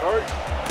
That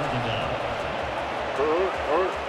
Seven down. Uh-huh,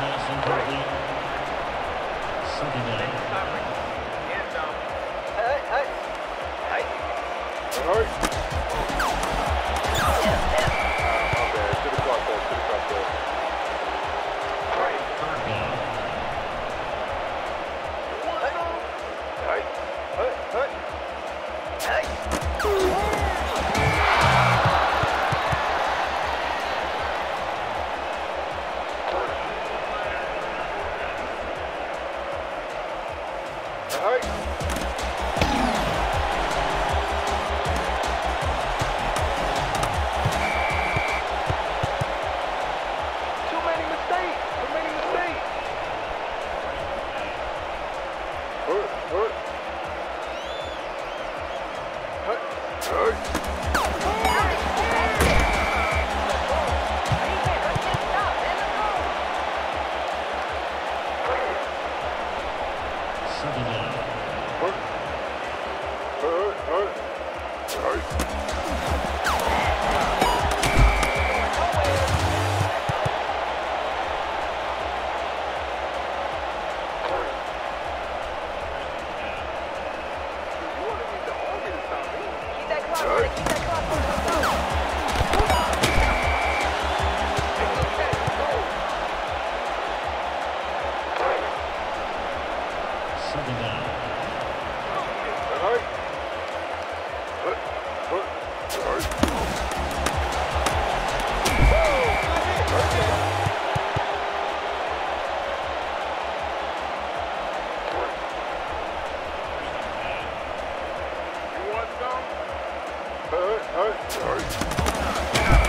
Second down. Alright. Alright.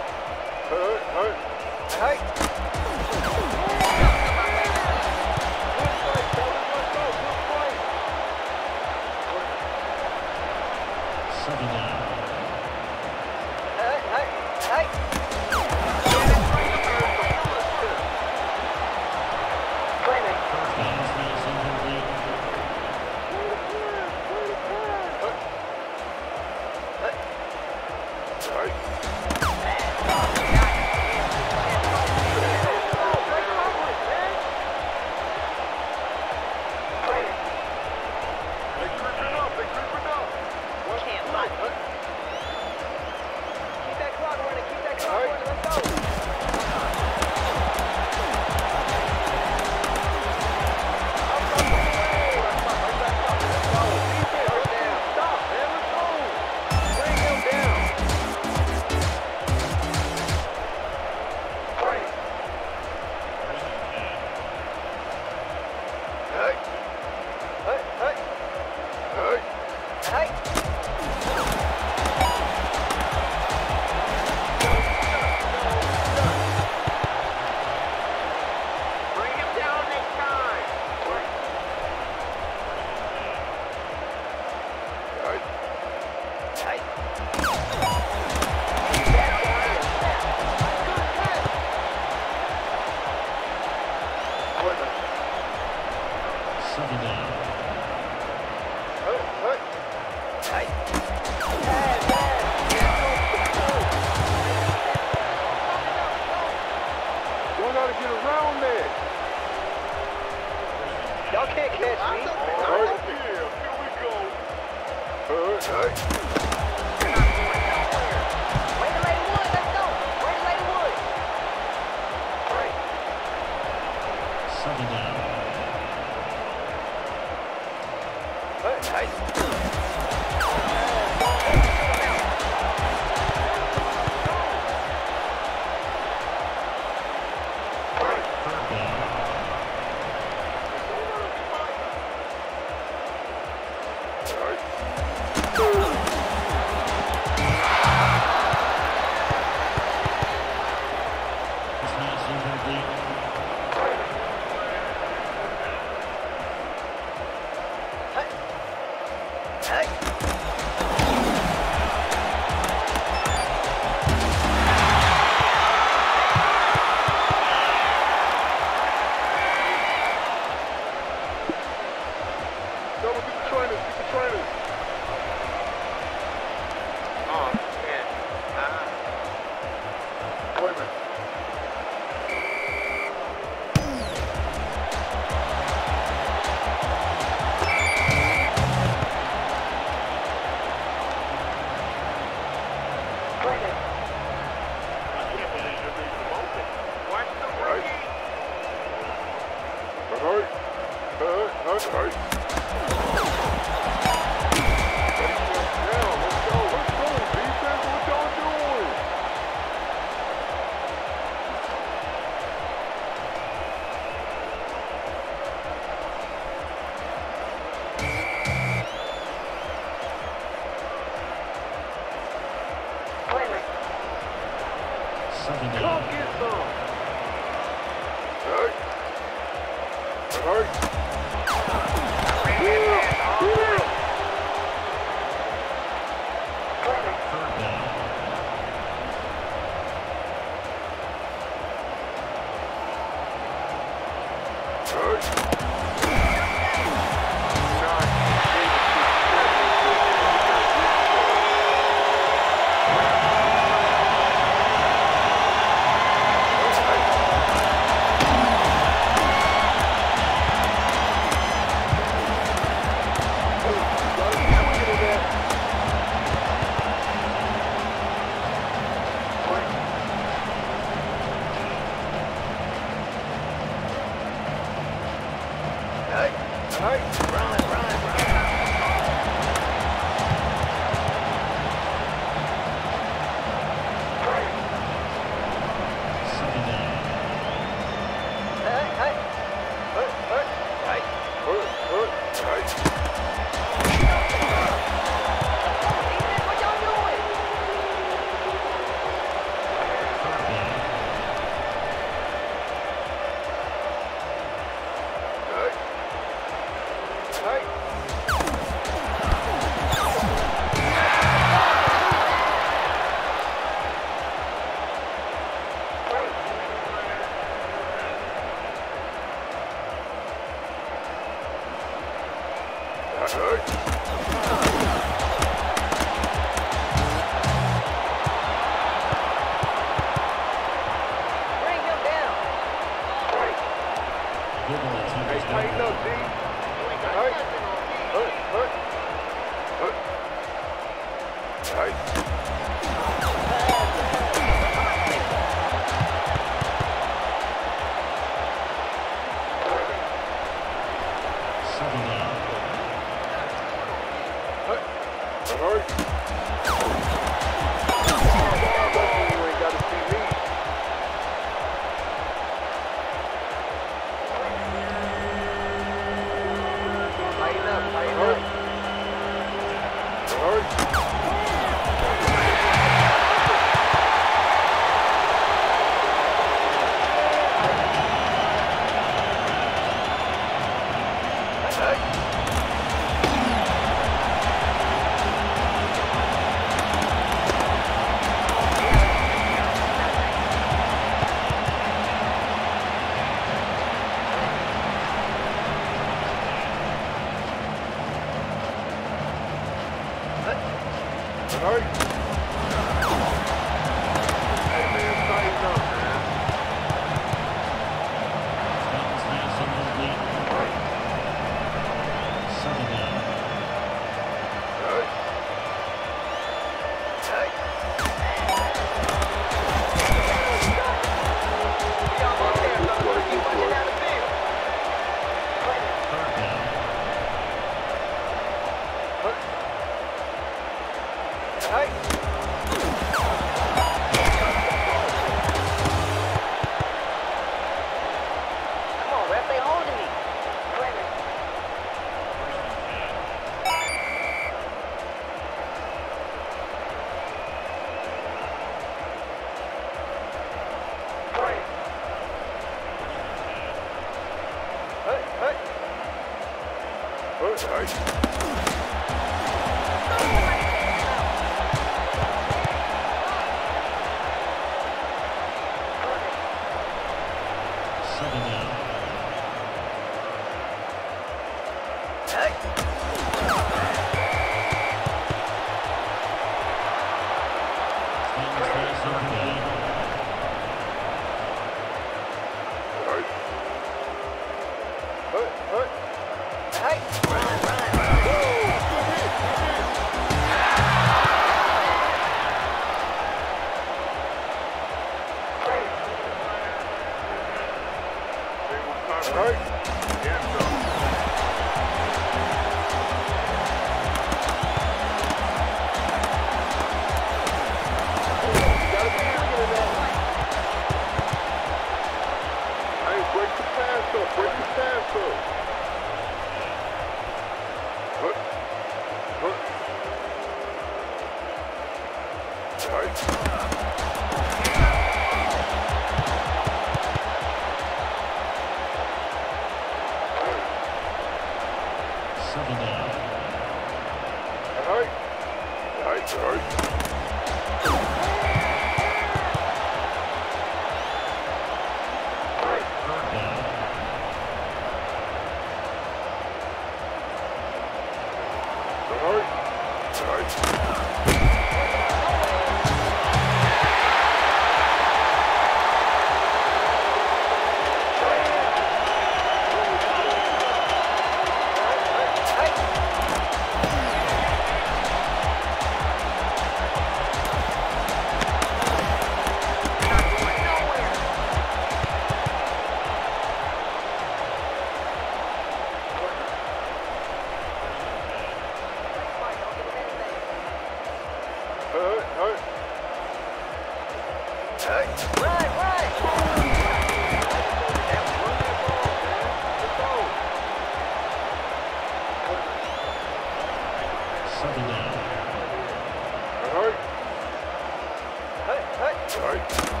Hey.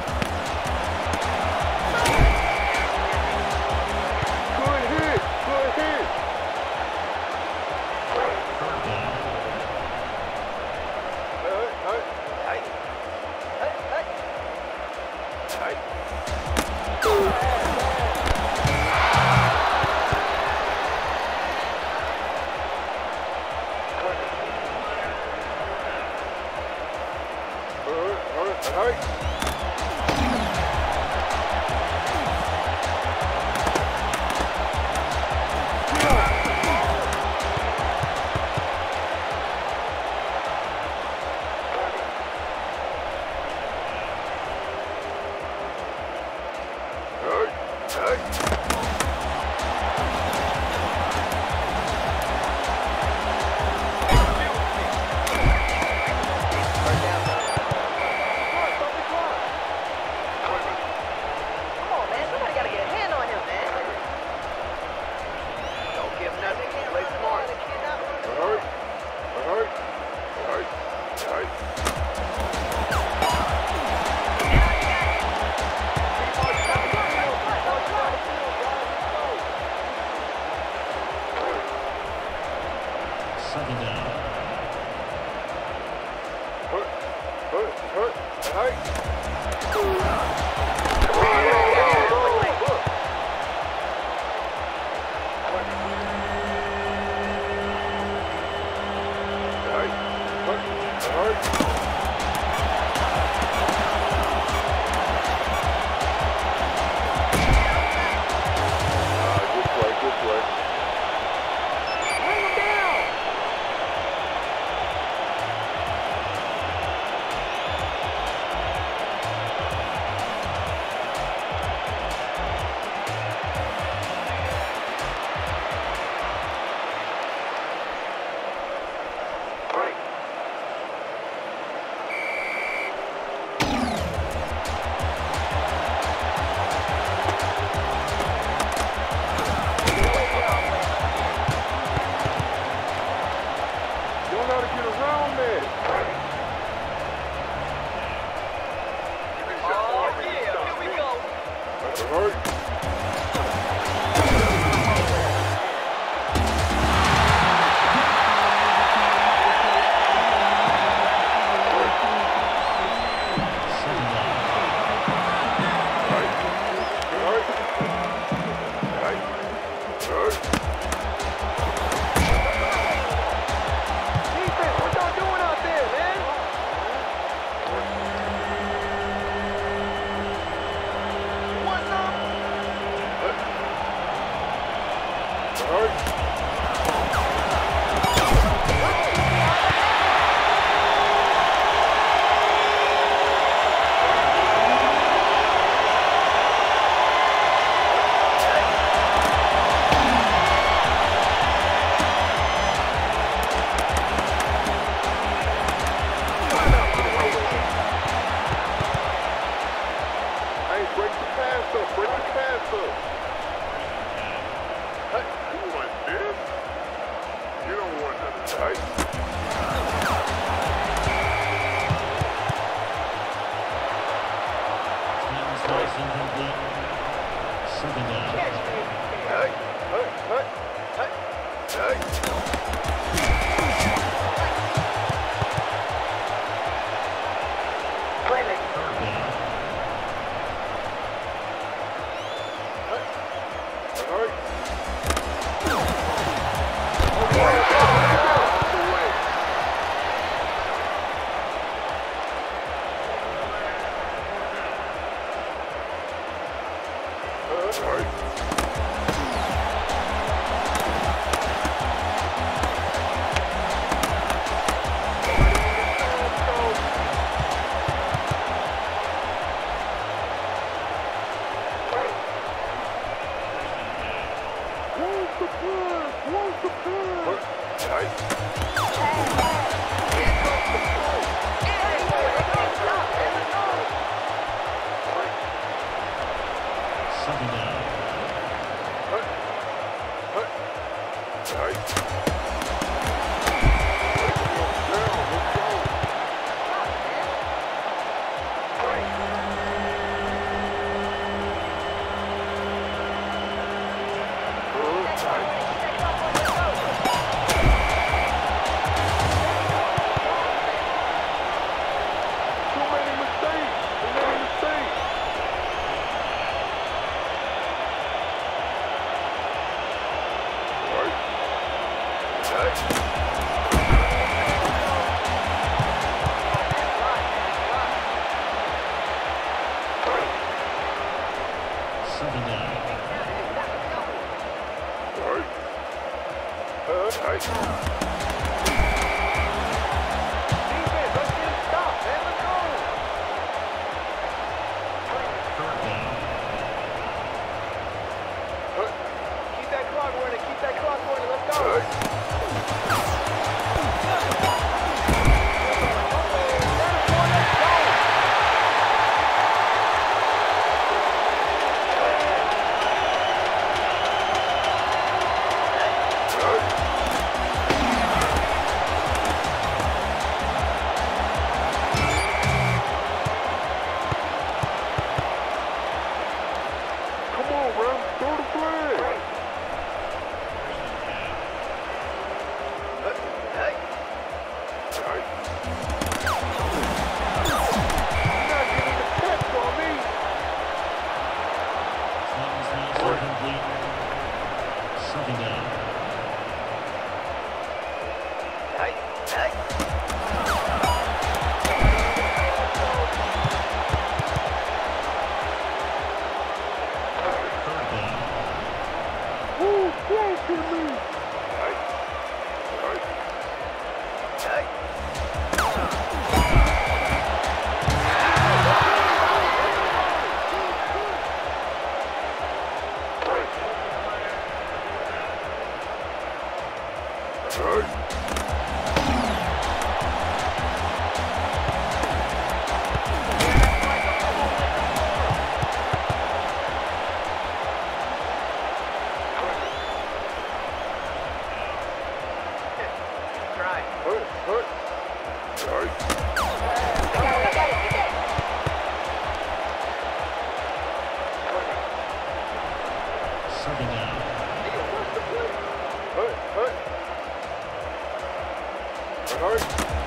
Lost incomplete. Second down. Hey, hey, hey, hey, hey. Second down. Hey. Hey. Hey.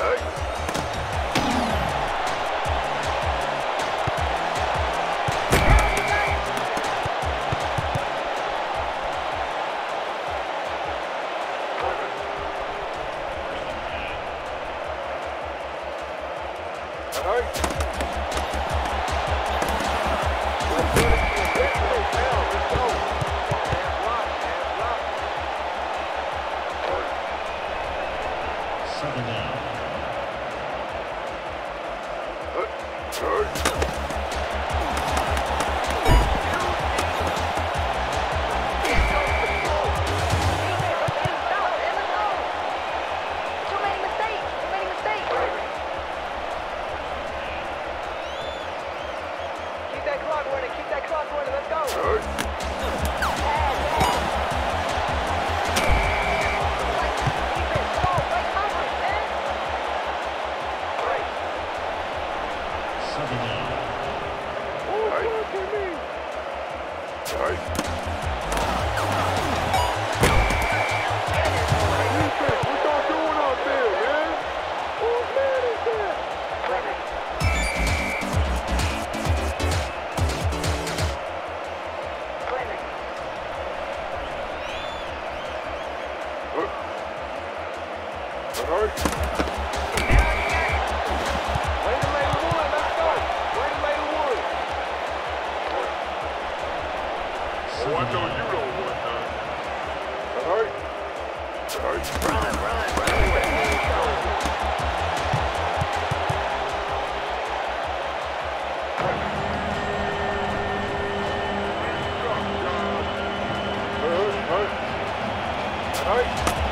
Hey. Hey. Hey.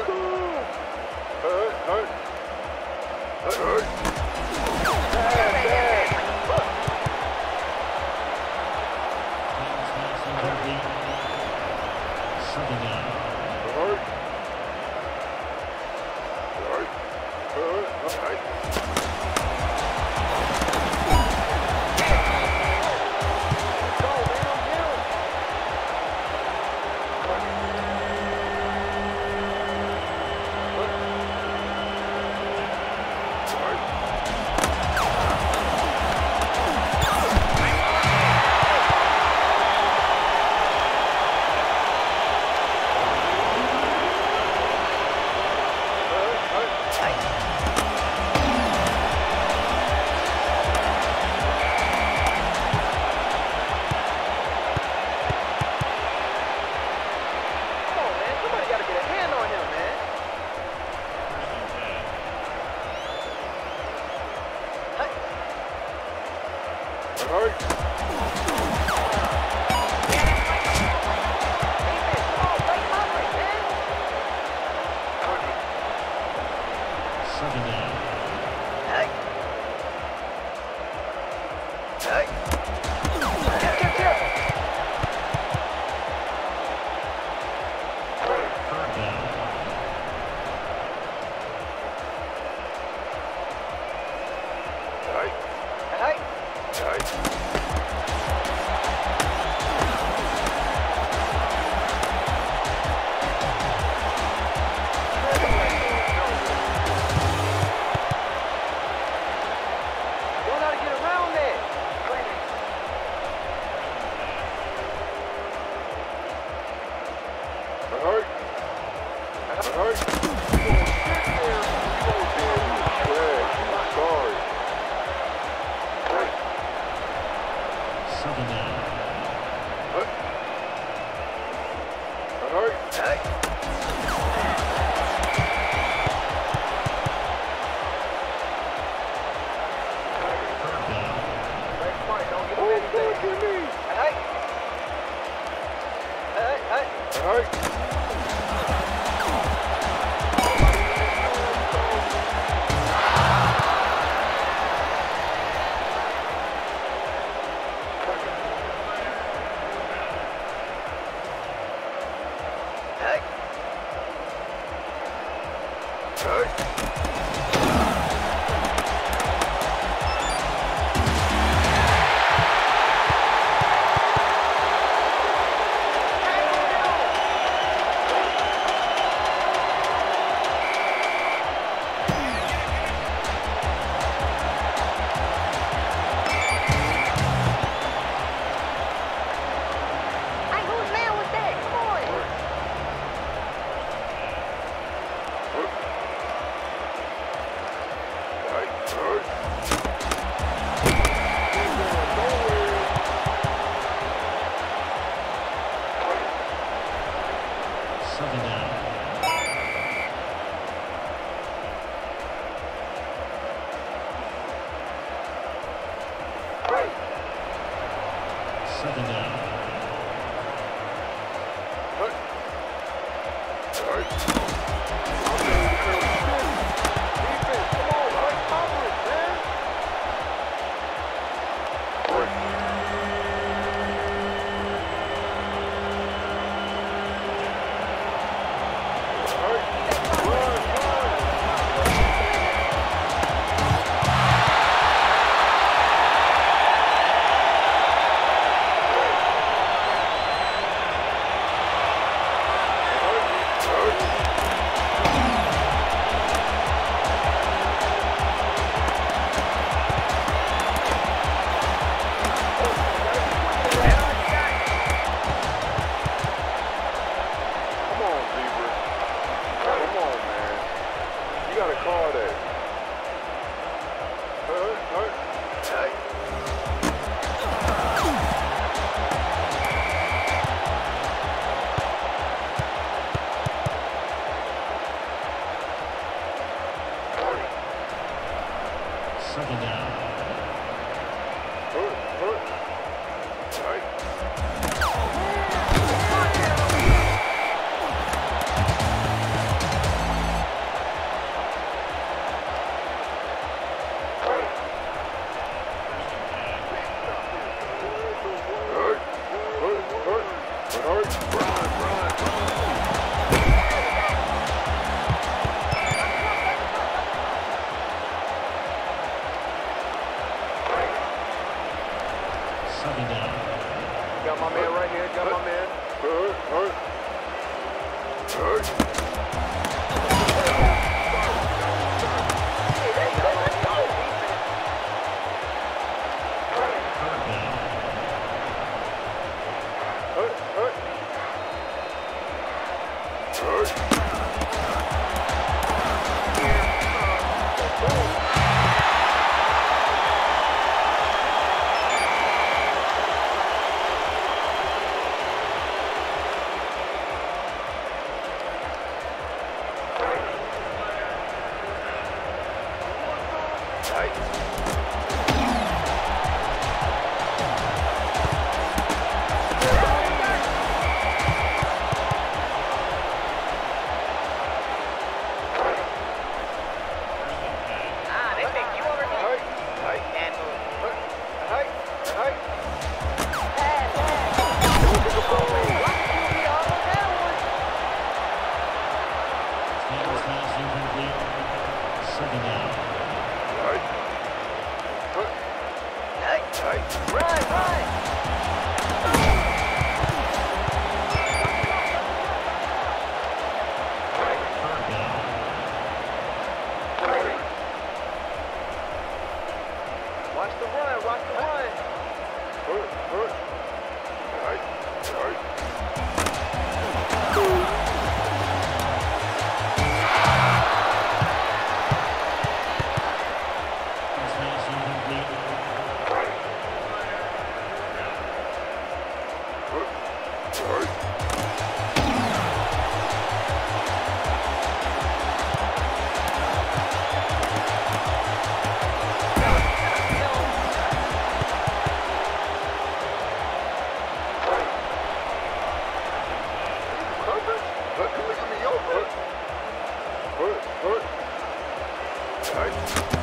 It. Hurt, hurt. Hurt. Hurt. Hurt. Hurt.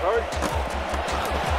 Hurt.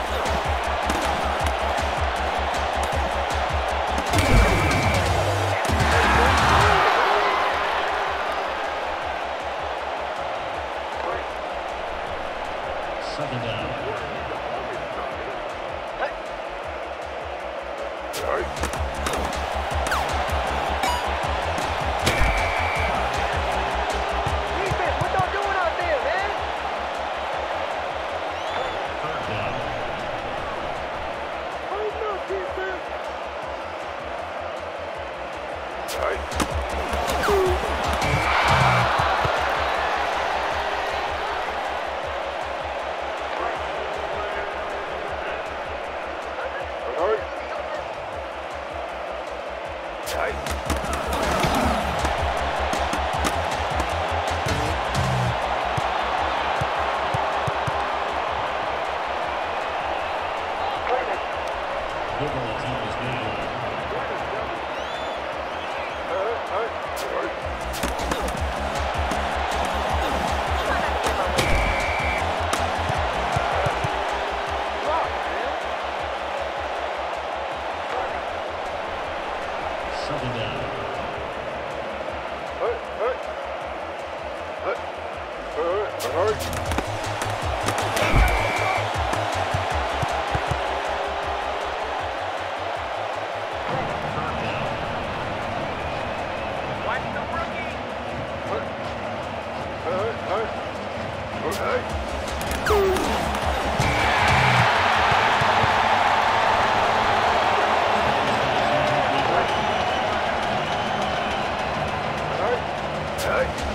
Okay.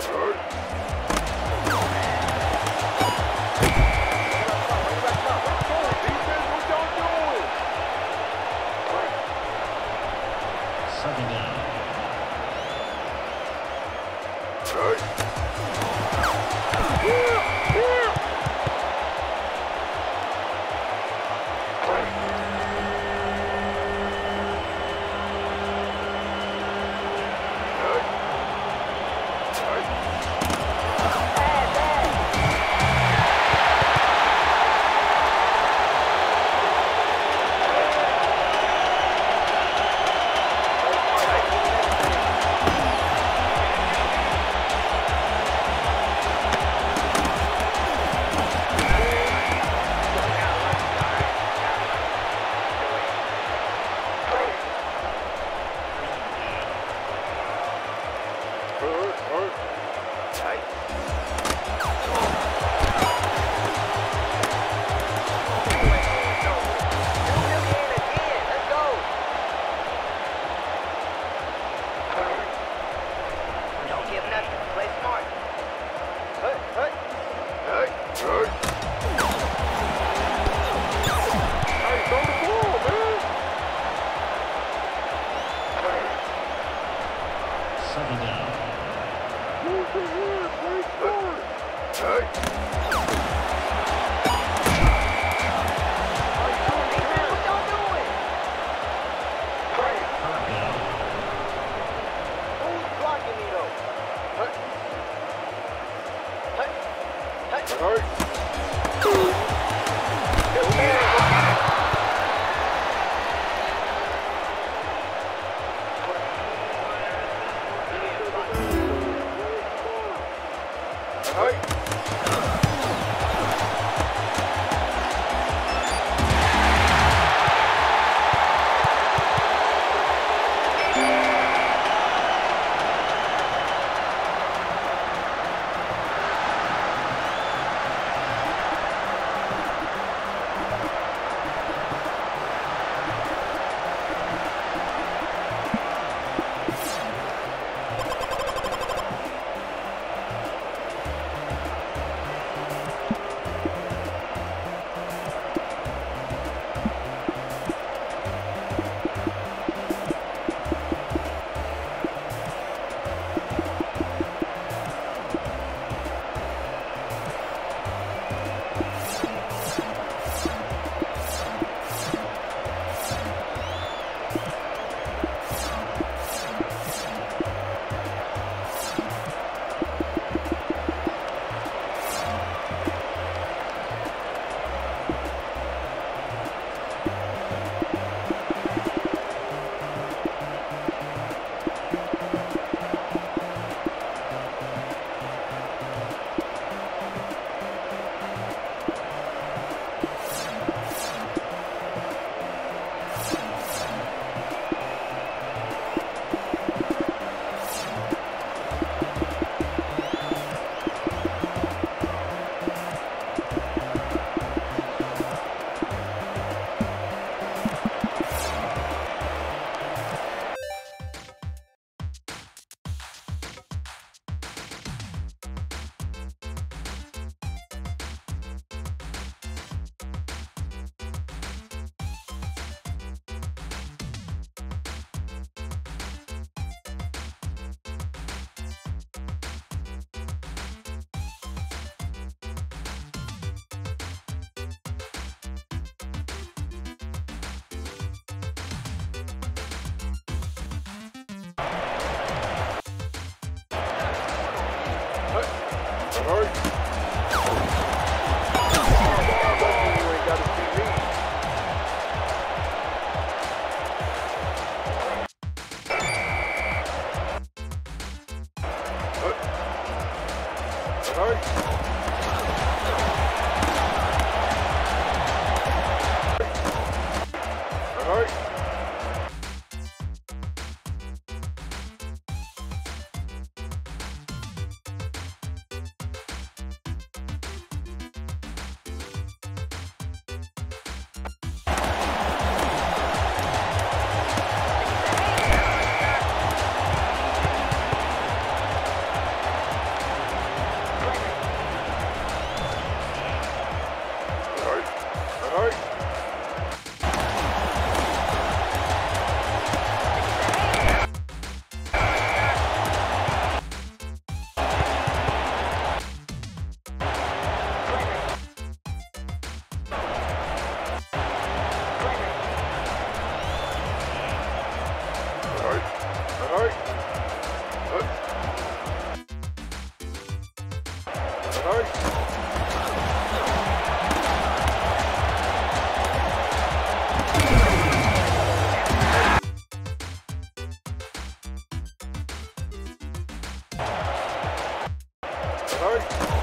Hurt. That